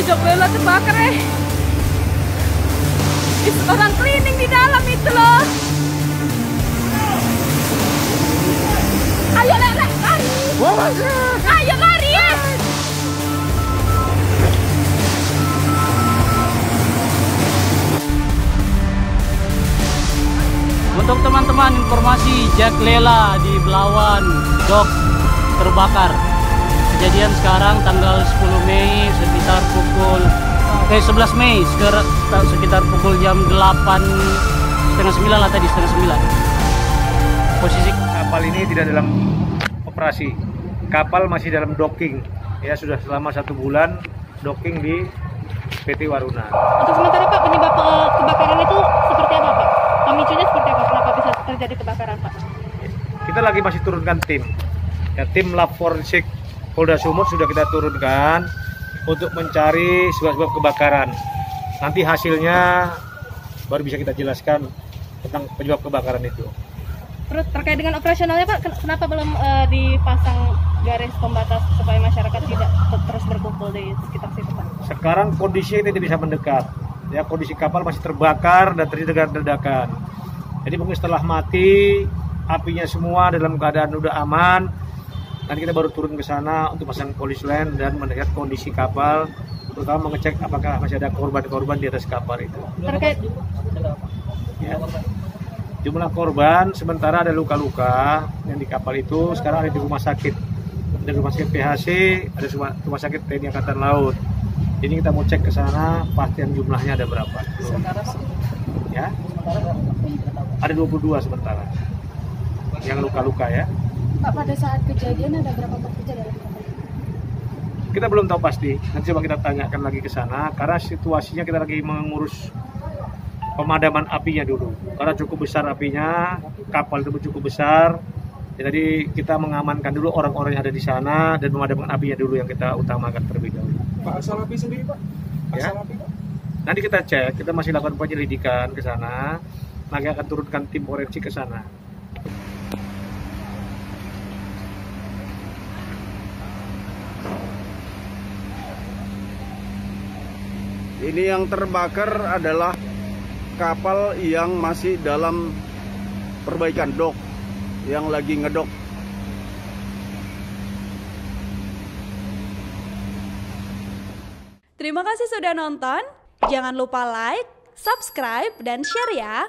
jok lela terbakar eh. Itu orang cleaning di dalam itu loh. Ayo lele, lari. Ayo lari ya. Untuk teman-teman informasi Jack Lela di Belawan Dok terbakar. Kejadian sekarang tanggal 10 Mei sekitar pukul eh 11 Mei sekitar, sekitar pukul jam 8 setengah 9 lah tadi setengah 9. Posisi Kapal ini tidak dalam operasi. Kapal masih dalam docking. Ya sudah selama satu bulan docking di PT Waruna. Untuk sementara Pak penyebab eh, kebakaran itu seperti apa Pak? Pemicunya seperti apa? Kenapa bisa terjadi kebakaran Pak? Kita lagi masih turunkan tim. Ya, tim lab forensik Polda Sumut sudah kita turunkan untuk mencari sebab-sebab kebakaran. Nanti hasilnya baru bisa kita jelaskan tentang penyebab kebakaran itu. Terus terkait dengan operasionalnya Pak, ken- kenapa belum eh, dipasang garis pembatas supaya masyarakat tidak te- terus berkumpul di sekitar situ Pak? Sekarang kondisinya tidak bisa mendekat. Ya, kondisi kapal masih terbakar dan terjadi ledakan. Jadi mungkin setelah mati, apinya semua dalam keadaan udah aman, nanti kita baru turun ke sana untuk pasang polis line dan melihat kondisi kapal, terutama mengecek apakah masih ada korban-korban di atas kapal itu. Terkait Ya. Jumlah korban sementara ada luka-luka yang di kapal itu sekarang ada di rumah sakit. Ada rumah sakit PHC, ada rumah, rumah sakit TNI Angkatan Laut. Ini kita mau cek ke sana pastian jumlahnya ada berapa. Ya. Ada 22 sementara. Yang luka-luka ya. Pak pada saat kejadian ada berapa pekerja dalam kapal? Kita belum tahu pasti. Nanti coba kita tanyakan lagi ke sana karena situasinya kita lagi mengurus pemadaman apinya dulu. Karena cukup besar apinya, kapal itu cukup besar. Ya, Jadi kita mengamankan dulu orang-orang yang ada di sana dan pemadaman apinya dulu yang kita utamakan terlebih dahulu. Pak asal api sendiri Pak? Ya. Asal api Pak? Nanti kita cek, kita masih lakukan penyelidikan ke sana. Nanti akan turunkan tim forensik ke sana. Ini yang terbakar adalah kapal yang masih dalam perbaikan dok, yang lagi ngedok. Terima kasih sudah nonton. Jangan lupa like, subscribe, dan share ya.